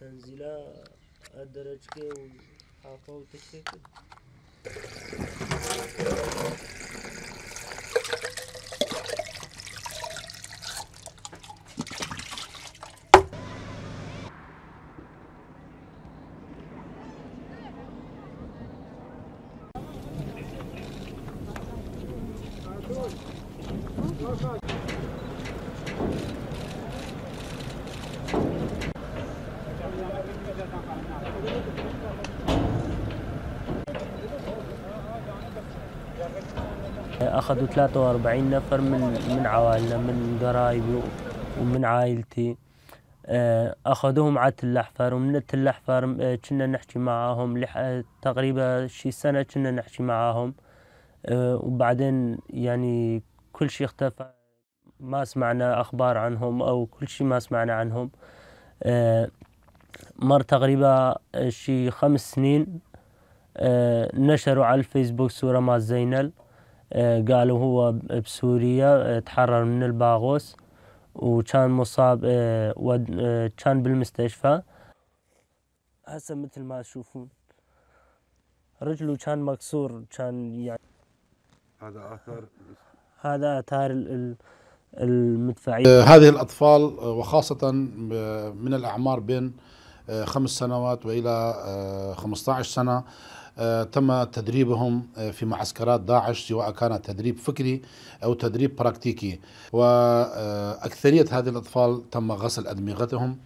تنزيلة الدرجة وحافة وتشكل أخذوا 43 نفر من من عوائلنا من قرايبي ومن عائلتي. آه، أخذوهم على تل ومن تل أحفر آه، كنا نحكي معاهم آه، تقريبا شي سنة كنا نحكي معاهم. وبعدين يعني كل شي اختفى ما سمعنا أخبار عنهم أو كل شي ما سمعنا عنهم. آه، مر تقريبا آه، شي خمس سنين آه، نشروا على الفيسبوك صورة مال زينل. آه، قالوا هو بسوريا آه، تحرر من الباغوس وكان مصاب آه، آه، كان بالمستشفى. هسه مثل ما تشوفون رجله كان مكسور كان يعني هذا اثر هذا ال- المدفعية هذه الأطفال وخاصة من الأعمار بين خمس سنوات وإلى 15 سنة تم تدريبهم في معسكرات داعش سواء كان تدريب فكري أو تدريب براكتيكي. وأكثرية هذه الأطفال تم غسل أدمغتهم.